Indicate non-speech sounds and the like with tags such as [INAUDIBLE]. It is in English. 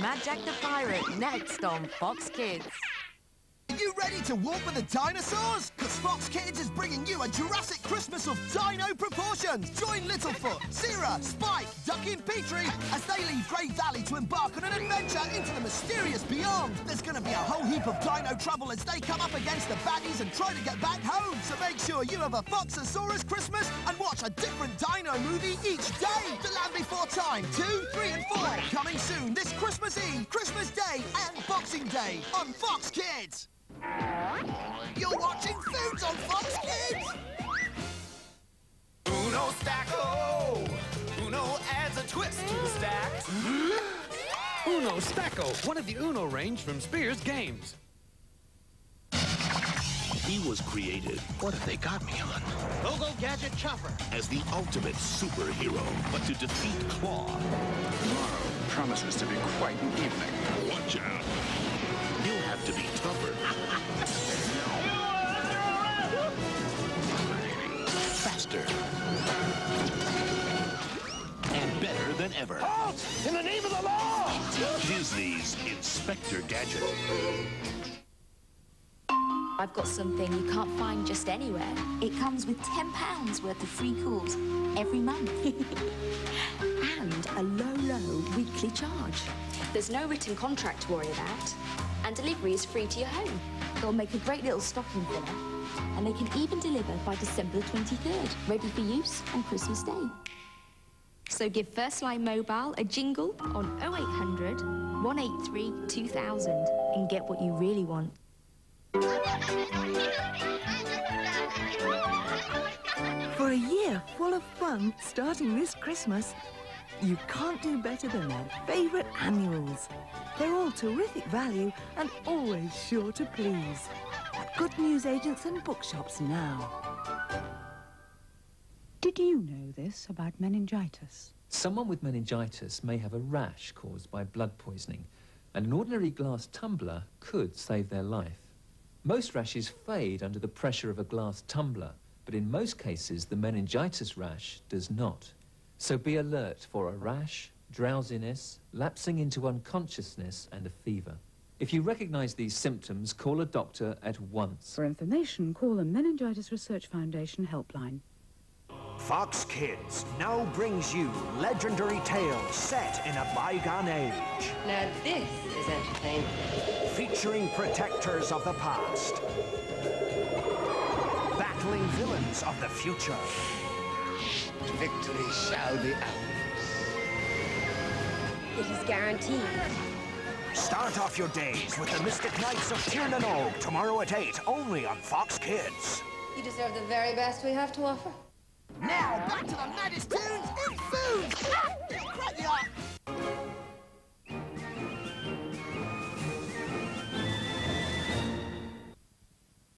Mad Jack the Pirate next on Fox Kids. Are you ready to walk with the dinosaurs? Because Fox Kids is bringing you a Jurassic Christmas of dino proportions. Join Littlefoot, Cera, Spike, Ducky and Petrie as they leave Great Valley to embark on an adventure into the mysterious beyond. There's going to be a whole heap of dino trouble as they come up against the baddies and try to get back home. So make sure you have a Foxosaurus Christmas and watch a different dino movie each day. The Land Before Time, 2, 3 and 4. Coming soon Boxing Day on Fox Kids. You're watching Foods on Fox Kids! Uno Stacko! Oh. Uno adds a twist to the stacks. [GASPS] Uno Stacko, oh. one of the Uno range from Spears Games. He was created. What have they got me on? Go-Go Gadget Chopper. As the ultimate superhero. But to defeat Claw. Tomorrow promises to be quite an evening. Out. He'll have to be tougher. Faster. And better than ever. Halt! In the name of the law! Disney's Inspector Gadget. I've got something you can't find just anywhere. It comes with £10 worth of free calls every month. [LAUGHS] and a low, low weekly charge. There's no written contract to worry about. And delivery is free to your home. They'll make a great little stocking filler. And they can even deliver by December 23rd, ready for use on Christmas Day. So give First Line Mobile a jingle on 0800 183 2000 and get what you really want. For a year full of fun starting this Christmas, you can't do better than their favourite annuals. They're all terrific value and always sure to please. At good news agents and bookshops now. Did you know this about meningitis? Someone with meningitis may have a rash caused by blood poisoning, and an ordinary glass tumbler could save their life. Most rashes fade under the pressure of a glass tumbler, but in most cases the meningitis rash does not. So be alert for a rash, drowsiness, lapsing into unconsciousness and a fever. If you recognize these symptoms, call a doctor at once. For information, call the Meningitis Research Foundation helpline. Fox Kids now brings you legendary tales set in a bygone age. Now this is entertainment. Featuring protectors of the past. Battling villains of the future. Victory shall be ours. It is guaranteed. Start off your days with the Mystic Knights of Tir na Nog tomorrow at 8, only on Fox Kids. You deserve the very best we have to offer. Now, back to the maddest tunes and foods! Ah, crack